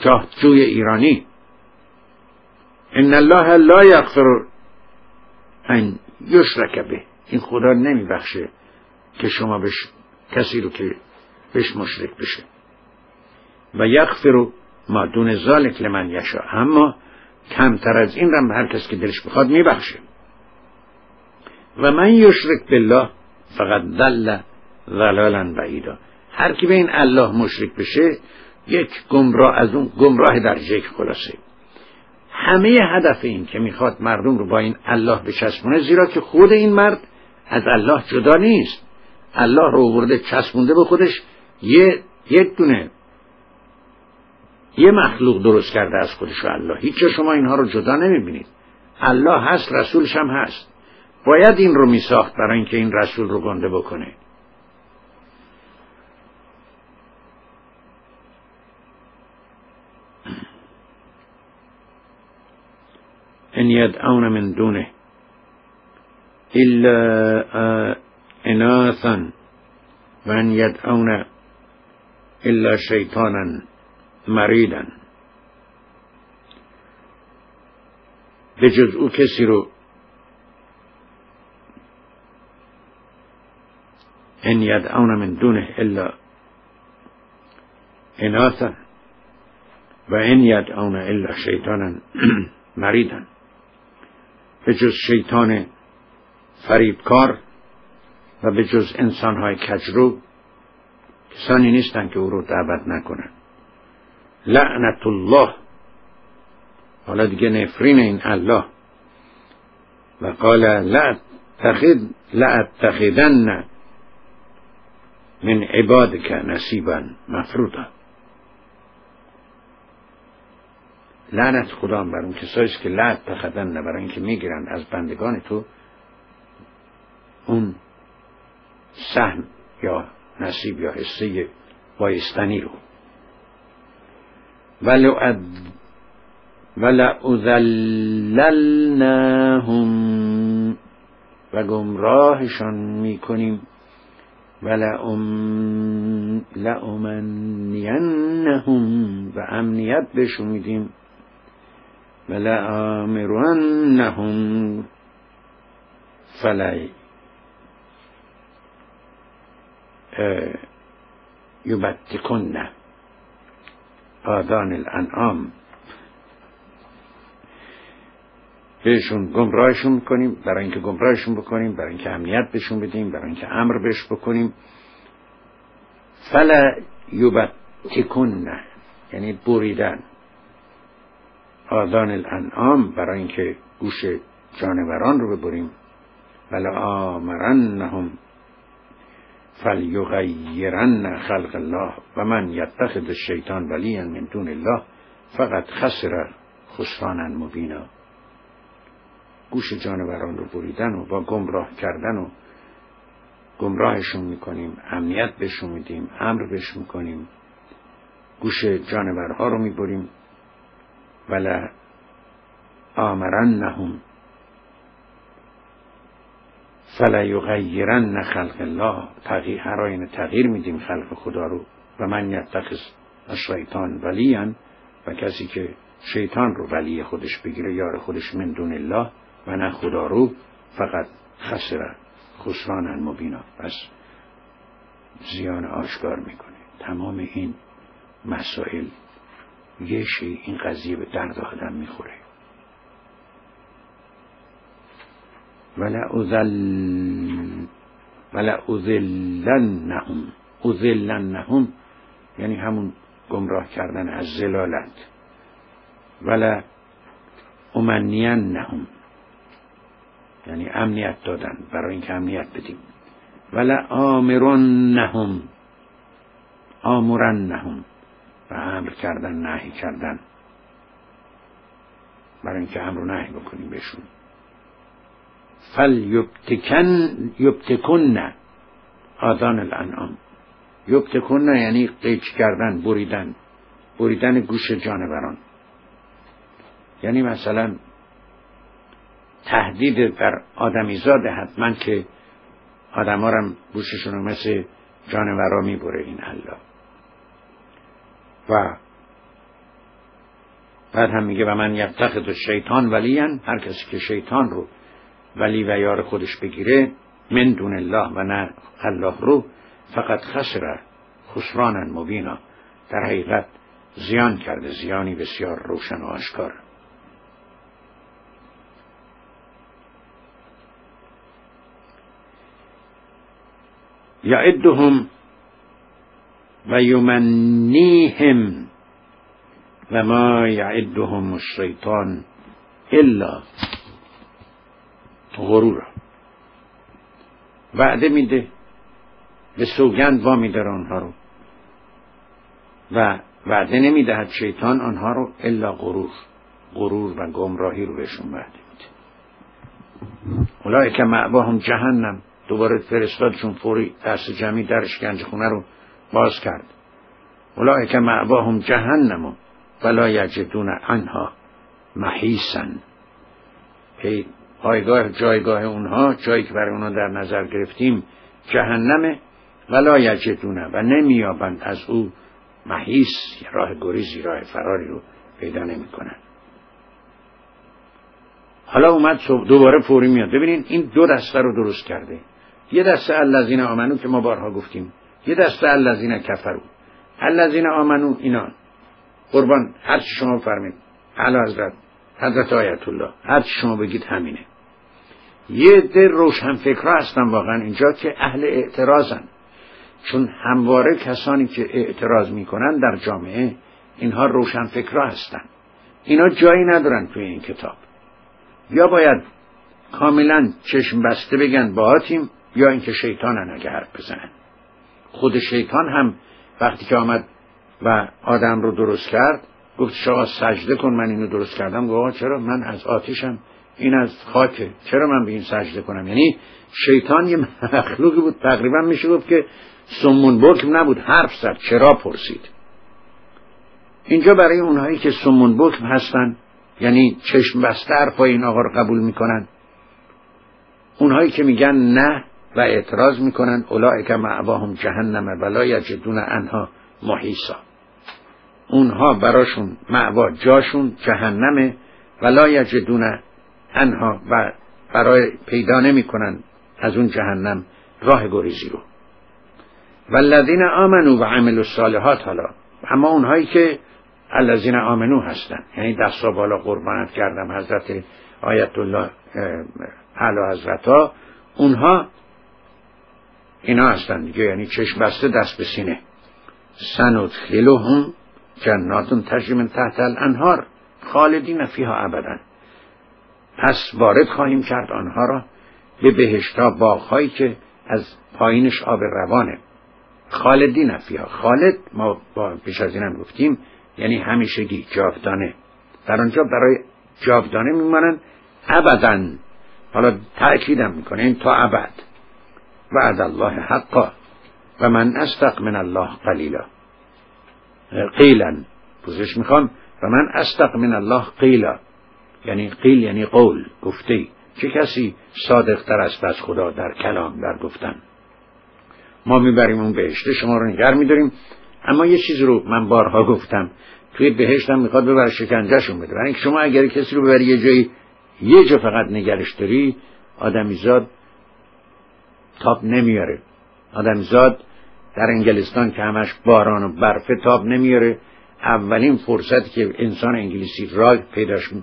جاهجوی ایرانی. ان الله لا یغفر ان یشرک به. این خدا نمیبخشه که شما بش کسی رو که بهش مشرک بشه. و یغفر ما دون ذالک لمن یشا اما کمتر از این رم هر کس که دلش بخواد میبخشه. و من یشرک بالله فقط دل ضلالا بعیدا. هر کی به این الله مشرک بشه یک گمراه از اون گمراه در یک خلاصه. همه هدف این که می‌خواد مردم رو با این الله بچسبونه زیرا که خود این مرد از الله جدا نیست. الله رو ورده چسبونده به خودش یه یک دونه یه مخلوق درست کرده از خودش و الله. هیچ شما اینها رو جدا نمی‌بینید. الله هست رسولش هم هست. باید این رو میساخت برای اینکه این رسول رو گنده بکنه. ان یدعون من دونه یدعون الا شیطانا مریدا به جز أو کسی رو إن یدعون من دونه إلا اناثا و ان یدعون إلا شیطانا مریدا به جز شیطان فریبکار و به جز انسانهای کجرو کسانی نیستن که او رو دعوت نکنن. لعنت الله. حالا دیگه نفرین این الله. و قال لأتخذن من عبادك نصیبا مفروضا. لعنت خدا بر اون کسایی که لعنت تخدن برای اینکه می‌گیرند از بندگان تو. اون سهم یا نصیب یا حصه بایستنی رو. ولو اد ولأذللناهم و گمراهشان می‌کنیم. ولأم لأمنینهم و امنیت بهشون میدیم. ولآمرنهم فلی یبتکن آذان الانعام. بهشون گمراهشون می‌کنیم برای اینکه گمراهشون بکنیم برای اینکه امنیت بهشون بدیم برای اینکه امر بهش بکنیم. فلا یبتکن یعنی بریدن. آذان الانعام برای اینکه گوش جانوران رو ببریم. ولا آمرنهم فلیغیرن خلق الله و من یتخذ الشیطان ولیا من دون الله فقط خسر خسرانا مبینا. گوش جانوران رو بریدن و با گمراه کردن و گمراهشون می‌کنیم امنیت بهشون میدیم امر بهش می‌کنیم. گوش جانورها رو می‌بریم. ولا آمرنهم. فلا یغیرن خلق الله. تغییر هر تغییر میدیم خلق خدا رو. و من یتخذ شیطان ولیان. و کسی که شیطان رو ولی خودش بگیره یار خودش من دون الله و نه خدا رو فقط خسره خسران مبینا پس زیان آشکار می‌کنه. تمام این مسائل یه شی این قضیه به درد آدم می‌خوره. ولا ازل ولا ازلنهم ازلنهم یعنی همون گمراه کردن از زلالت. ولا امنینهم یعنی امنیت دادن برای اینکه امنیت بدیم. ولا آمرنهم آمرنهم. و امر کردن نهی کردن. برای اینکه امر نهی بکنیم بهشون. فل یبتکن آذان الانعام. یبتکن یعنی قیچ کردن بریدن. بریدن گوش جانوران. یعنی مثلا تهدید در آدمیزاد حتما که آدم رو گوششون رو مثل جانورا می‌بره این الله و بعد هم میگه و من یتخذ شیطان ولین هر کسی که شیطان رو ولی و یار خودش بگیره من دون الله و نه الله رو فقط خسر خسران مبینا. در حقیقت زیان کرده زیانی بسیار روشن و آشکار. یعدهم و یمنیهم و ما یعدهم الشیطان الا غرورا. وعده میده به سوگند وا میداره آنها رو. و وعده نمی‌دهد شیطان آنها رو الا غرور غرور و گمراهی رو بهشون وعده میده. اولای که معباهم جهنم. دوباره فرستادشون فوری دست جمعی در شکنج خونه رو. باز کرد. اولای که معباهم جهنم ولا یجدون عنها محیسن پایگاه جایگاه اونها جایی که برای اونها در نظر گرفتیم جهنمه ولا یجدونه و نمیابند از او محیس راه گریزی راه فراری رو پیدا نمی‌کنن حالا اومد دوباره فوری میاد. ببینین این دو دسته رو درست کرده. یه دسته الذین آمنو که ما بارها گفتیم. یه دسته الذین کفرو الذین آمنو اینان قربان هر چی شما فرمید اعلی حضرت حضرت آیت الله هر چی شما بگید همینه. یه در روشن فکرها هستن واقعا اینجا که اهل اعتراضن. چون همواره کسانی که اعتراض می‌کنن در جامعه اینها روشن فکرها هستن. اینا جایی ندارن توی این کتاب. یا باید کاملا چشم بسته بگن باهاتیم یا اینکه شیطانن اگه حرف بزنن. خود شیطان هم وقتی که آمد و آدم رو درست کرد گفت شما سجده کن من اینو درست کردم. گفت چرا؟ من از آتیشم این از خاکه چرا من به این سجده کنم؟ یعنی شیطان یه مخلوقی بود. تقریبا میشه گفت که سمون بکم نبود. حرف زد چرا پرسید؟ اینجا برای اونهایی که سمون بکم هستن یعنی چشم بسته حرفای این آقا رو قبول می‌کنن اونهایی که میگن نه و اعتراض می‌کنن اولئک معواهم جهنم ولا یجدون انها محیسا اونها براشون معوا جاشون جهنمه ولا یجدون انها و برای پیدا نمی‌کنن از اون جهنم راه گریزی رو. والذین آمنو و عمل الصالحات حالا اما اونهایی که الذین آمنو هستن یعنی دستا بالا قربانت کردم حضرت آیت الله اعلی حضرت ها اونها اینا هستن دیگه یعنی چشم بسته دست به سینه. سندخلهم جناتون تجری تحت الانهار. خالدین فیها ابدا. پس وارد خواهیم کرد آنها را به بهشتا باغهایی که از پایینش آب روانه. خالدین فیها. خالد ما با پیش از اینم گفتیم یعنی همیشگی جاودانه. در آنجا برای جاودانه میمانند. ابدا. حالا تأکیدم می‌کنه این تا ابد. وعد الله حقا و من استق من الله قلیلا. قیلا پوزش می‌خوام. و من استق من الله قیلا. یعنی قیل یعنی قول گفته. چه کسی صادق تر است از خدا در کلام در گفتن؟ ما می‌بریم اون بهشته شما رو نگر میداریم. اما یه چیز رو من بارها گفتم. توی بهشت هم می‌خواد ببر شکنجهشون بده. برای شما اگر کسی رو ببری یه جایی یه جا فقط نگرش داری آدمیزاد تاب نمیاره. آدمیزاد در انگلستان که همش باران و برفه تاب نمیاره. اولین فرصتی که انسان انگلیسی را پیداش پیدا